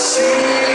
sim